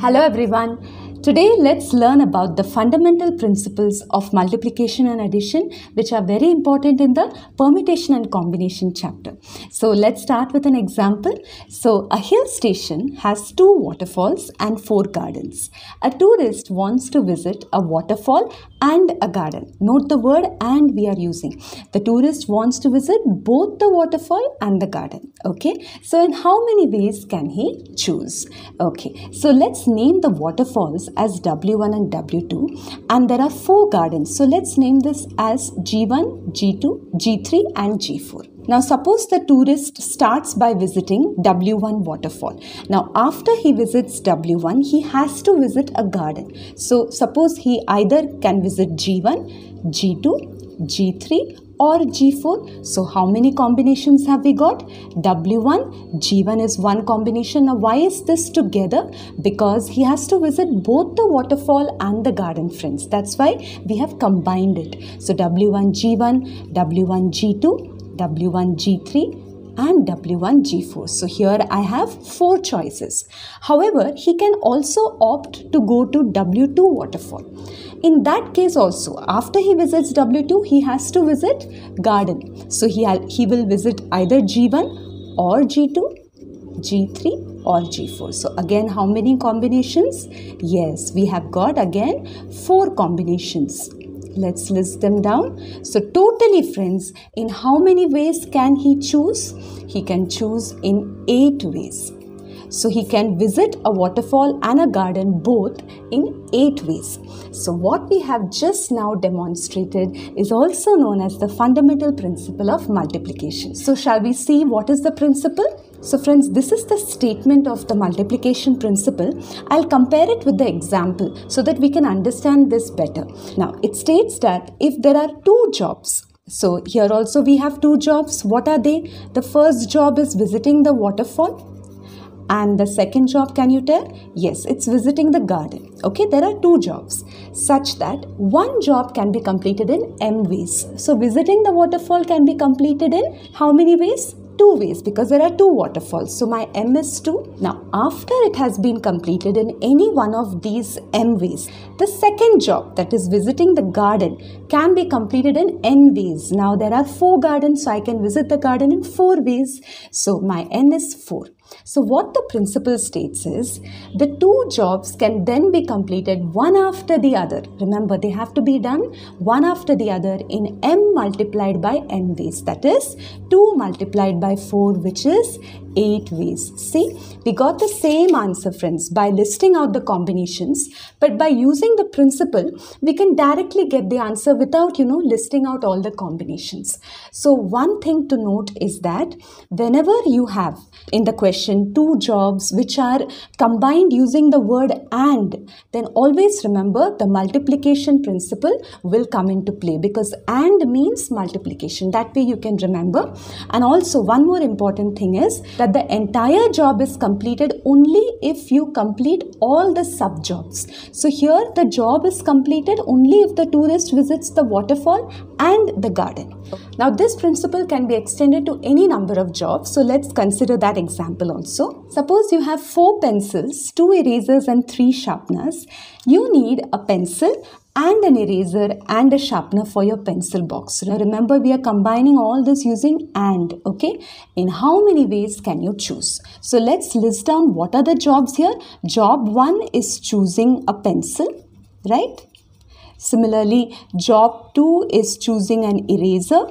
Hello everyone. Today let's learn about the fundamental principles of multiplication and addition which are very important in the permutation and combination chapter. So let's start with an example. So a hill station has two waterfalls and four gardens. A tourist wants to visit a waterfall and a garden. Note the word and we are using. The tourist wants to visit both the waterfall and the garden. Okay. So in how many ways can he choose? Okay. So let's name the waterfalls as W1 and W2 and there are four gardens. So let's name this as G1, G2, G3 and G4. Now suppose the tourist starts by visiting W1 waterfall. Now after he visits W1 he has to visit a garden. So suppose he either can visit G1, G2, G3 or G4. So how many combinations have we got? W1, G1 is one combination. Now why is this together? Because he has to visit both the waterfall and the garden friends. That's why we have combined it. So W1, G1, W1, G2, W1, G3 and W1 G4. So here I have four choices. However, he can also opt to go to W2 waterfall. In that case also, after he visits W2, he has to visit garden. So he, he will visit either G1 or G2, G3 or G4. So again, how many combinations? Yes, we have got again four combinations. Let's list them down. So totally friends, in how many ways can he choose? He can choose in eight ways. So he can visit a waterfall and a garden both in eight ways. So what we have just now demonstrated is also known as the fundamental principle of multiplication. So shall we see what is the principle? So friends, this is the statement of the multiplication principle. I'll compare it with the example so that we can understand this better. Now, it states that if there are two jobs, so here also we have two jobs. What are they? The first job is visiting the waterfall and the second job, can you tell? Yes, it's visiting the garden. Okay, there are two jobs such that one job can be completed in M ways. So, visiting the waterfall can be completed in how many ways? two ways because there are two waterfalls. So my M is 2. Now after it has been completed in any one of these M ways, the second job that is visiting the garden can be completed in N ways. Now there are four gardens so I can visit the garden in four ways. So my N is 4. So what the principle states is the two jobs can then be completed one after the other. Remember they have to be done one after the other in m multiplied by n ways. That is 2 multiplied by 4 which is 8 ways. See, we got the same answer friends by listing out the combinations but by using the principle we can directly get the answer without you know listing out all the combinations. So one thing to note is that whenever you have in the question two jobs which are combined using the word and then always remember the multiplication principle will come into play because and means multiplication that way you can remember and also one more important thing is that the entire job is completed only if you complete all the sub jobs. So here the job is completed only if the tourist visits the waterfall and the garden. Now this principle can be extended to any number of jobs. So let's consider that example also. Suppose you have four pencils, two erasers and three sharpeners. You need a pencil and an eraser and a sharpener for your pencil box. Now remember we are combining all this using and okay. In how many ways can you choose? So let's list down what are the jobs here. Job 1 is choosing a pencil right. Similarly job 2 is choosing an eraser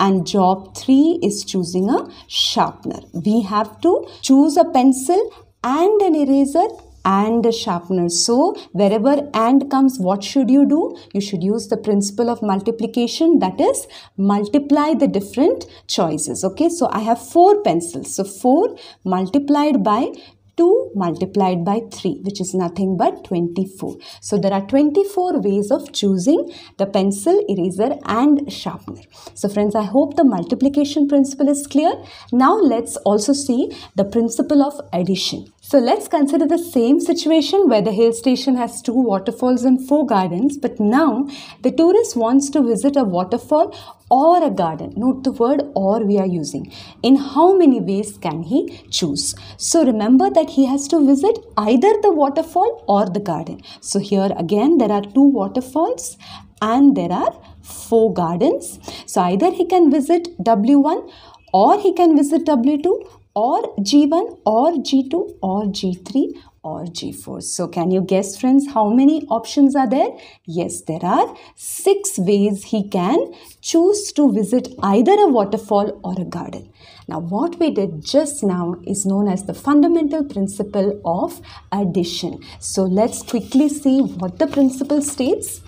and job 3 is choosing a sharpener. We have to choose a pencil and an eraser and a sharpener. So wherever and comes, what should you do? You should use the principle of multiplication that is multiply the different choices. Okay, so I have four pencils. So 4 multiplied by 2 multiplied by 3 which is nothing but 24. So there are 24 ways of choosing the pencil, eraser and sharpener. So friends I hope the multiplication principle is clear. Now let's also see the principle of addition. So let's consider the same situation where the hill station has two waterfalls and four gardens, but now the tourist wants to visit a waterfall or a garden. Note the word or we are using. In how many ways can he choose? So remember that he has to visit either the waterfall or the garden. So here again there are two waterfalls and there are four gardens. So either he can visit W1 or he can visit W2 or G1 or G2 or G3 or G4. So can you guess friends how many options are there? Yes, there are six ways he can choose to visit either a waterfall or a garden. Now what we did just now is known as the fundamental principle of addition. So let's quickly see what the principle states.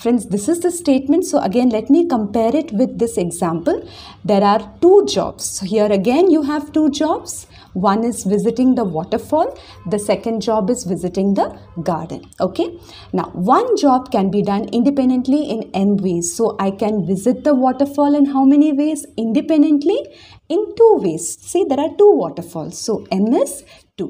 Friends, this is the statement. So again, let me compare it with this example. There are two jobs. So here again, you have two jobs. One is visiting the waterfall. The second job is visiting the garden. Okay. Now, one job can be done independently in n ways. So I can visit the waterfall in how many ways? Independently in two ways. See, there are two waterfalls. So n is 2.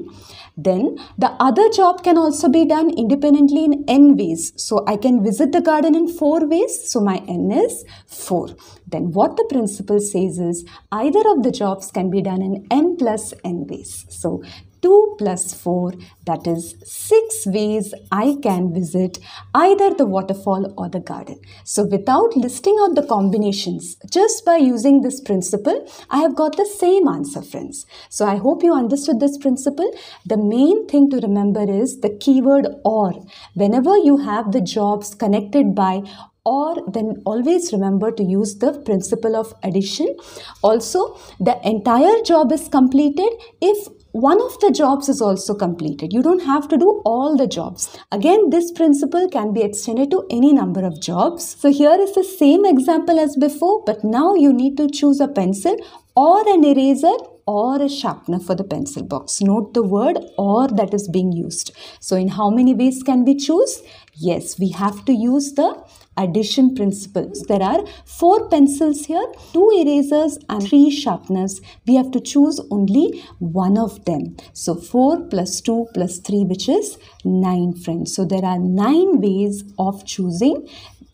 Then the other job can also be done independently in n ways. So I can visit the garden in 4 ways. So my n is 4. Then what the principle says is either of the jobs can be done in n plus n ways. So 2 plus 4 that is 6 ways I can visit either the waterfall or the garden. So without listing out the combinations just by using this principle I have got the same answer friends. So I hope you understood this principle. The main thing to remember is the keyword or. Whenever you have the jobs connected by or then always remember to use the principle of addition. Also, the entire job is completed if one of the jobs is also completed. You don't have to do all the jobs. Again, this principle can be extended to any number of jobs. So here is the same example as before, but now you need to choose a pencil or an eraser or a sharpener for the pencil box. Note the word or that is being used. So in how many ways can we choose? Yes, we have to use the addition principles. There are four pencils here, two erasers and three sharpeners. We have to choose only one of them. So 4 plus 2 plus 3 which is 9 friends. So there are 9 ways of choosing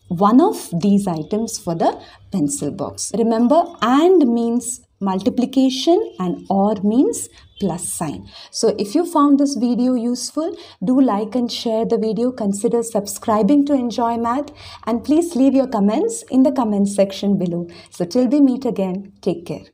one of these items for the pencil box. Remember and means multiplication and or means plus sign. So if you found this video useful, do like and share the video. Consider subscribing to Enjoy Math and please leave your comments in the comment section below. So till we meet again, take care.